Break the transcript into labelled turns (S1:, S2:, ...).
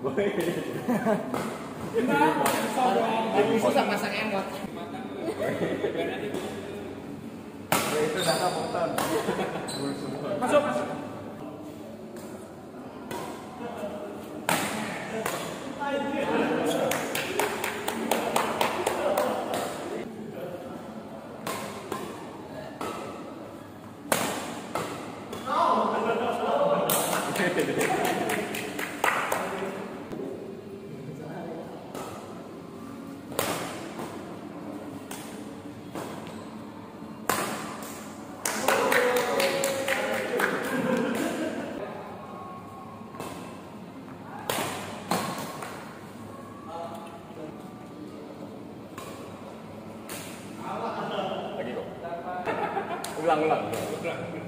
S1: Lagi susah pasang emot.
S2: itu data motor
S3: Masuk, masuk.
S2: lagi 当然了